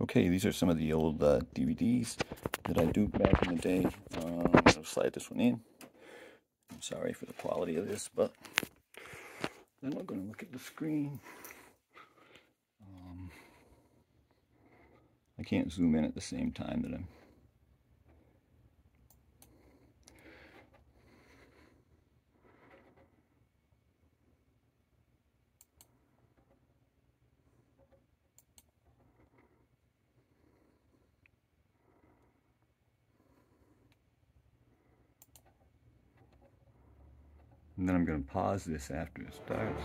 Okay, these are some of the old uh, DVDs that I do back in the day. Um, to slide this one in. I'm sorry for the quality of this, but then we're going to look at the screen. Um, I can't zoom in at the same time that I'm And then I'm going to pause this after it starts.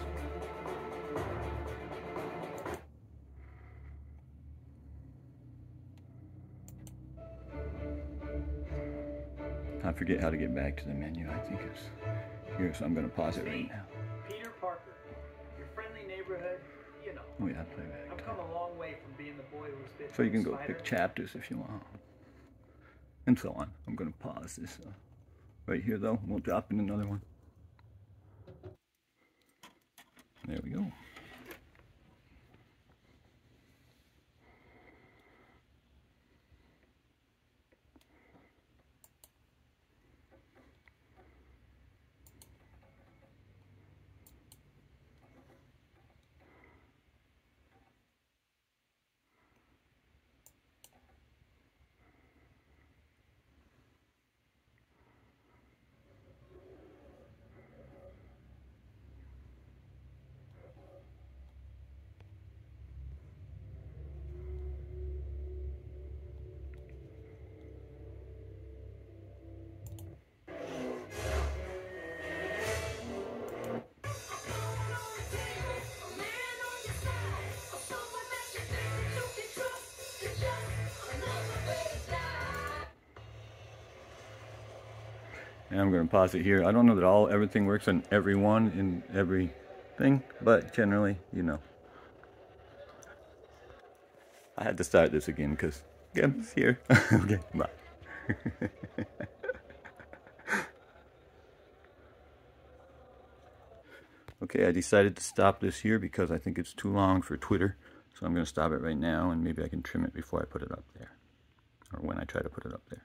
I forget how to get back to the menu. I think it's here, so I'm going to pause it right now. Peter Parker, your friendly neighborhood, you know. Oh yeah, play back. I've come a long way from being the boy who was bit So you can go spider. pick chapters if you want. And so on. I'm going to pause this uh, right here though. We'll drop in another one. There we go. And I'm going to pause it here. I don't know that all everything works on everyone in every thing, but generally, you know. I had to start this again because Gim's here. okay, bye. okay, I decided to stop this here because I think it's too long for Twitter. So I'm going to stop it right now and maybe I can trim it before I put it up there. Or when I try to put it up there.